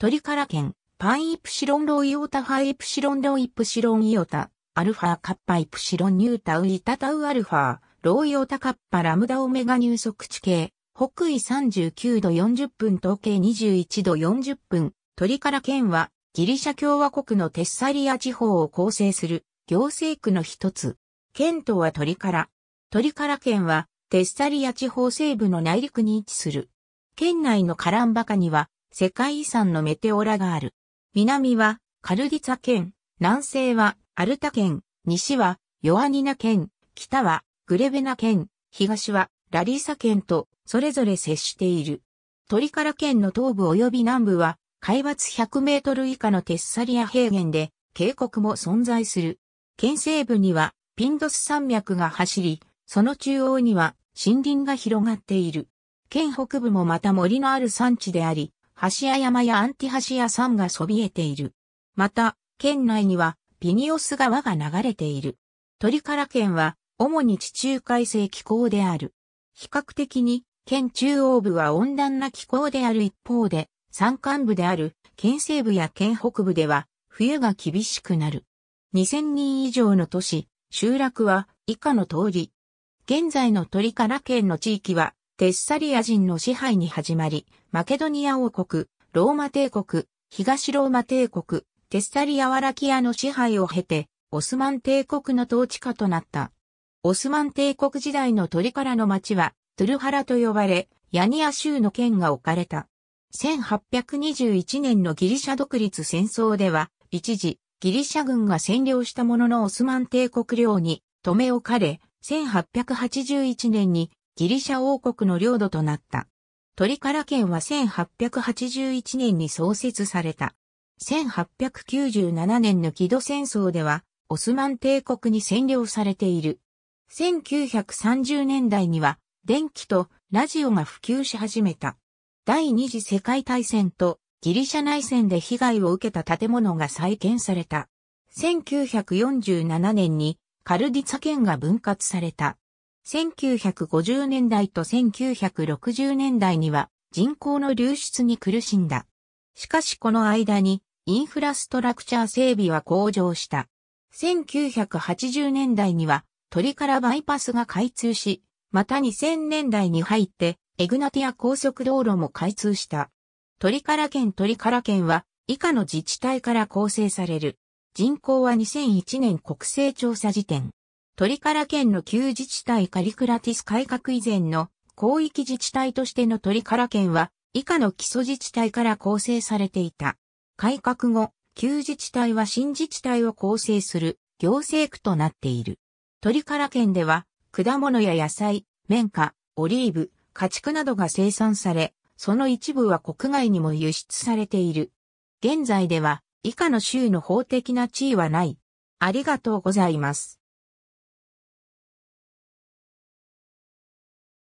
トリカラ県、パンイプシロンロイオタハイプシロンロイプシロンイオタ、アルファカッパイプシロンニュータウイタタウアルファ、ロイオタカッパラムダオメガ入足地形、北緯39度40分東経21度40分、トリカラ県はギリシャ共和国のテッサリア地方を構成する行政区の一つ。県都はトリカラ。トリカラ県はテッサリア地方西部の内陸に位置する。県内のカランバカには世界遺産のメテオラがある。南はカルディツァ県、南西はアルタ県、西はヨアニナ県、北はグレベナ県、東はラリーサ県とそれぞれ接している。トリカラ県の東部及び南部は海抜100メートル以下のテッサリア平原で渓谷も存在する。県西部にはピンドス山脈が走り、その中央には森林が広がっている。県北部もまた森のある山地であり、橋屋山やアンティ橋屋山がそびえている。また、県内にはピニオス川が流れている。トリカラ県は、主に地中海性気候である。比較的に、県中央部は温暖な気候である一方で、山間部である県西部や県北部では、冬が厳しくなる。2000人以上の都市、集落は以下の通り。現在のトリカラ県の地域は、テッサリア人の支配に始まり、マケドニア王国、ローマ帝国、東ローマ帝国、テスタリアワラキアの支配を経て、オスマン帝国の統治下となった。オスマン帝国時代のトリカラの町は、トゥルハラと呼ばれ、ヤニア州の県が置かれた。1821年のギリシャ独立戦争では、一時、ギリシャ軍が占領したもののオスマン帝国領に留め置かれ、1881年にギリシャ王国の領土となった。トリカラ県は1881年に創設された。1897年の木戸戦争では、オスマン帝国に占領されている。1930年代には、電気とラジオが普及し始めた。第二次世界大戦とギリシャ内戦で被害を受けた建物が再建された。1947年にカルディツァ県が分割された。1950年代と1960年代には人口の流出に苦しんだ。しかしこの間にインフラストラクチャー整備は向上した。1980年代にはトリカラバイパスが開通し、また2000年代に入ってエグナティア高速道路も開通した。トリカラ県トリカラ県は以下の自治体から構成される。人口は2001年国勢調査時点。トリカラ県の旧自治体カリクラティス改革以前の広域自治体としてのトリカラ県は以下の基礎自治体から構成されていた。改革後、旧自治体は新自治体を構成する行政区となっている。トリカラ県では、果物や野菜、綿花、オリーブ、家畜などが生産され、その一部は国外にも輸出されている。現在では、以下の州の法的な地位はない。ありがとうございます。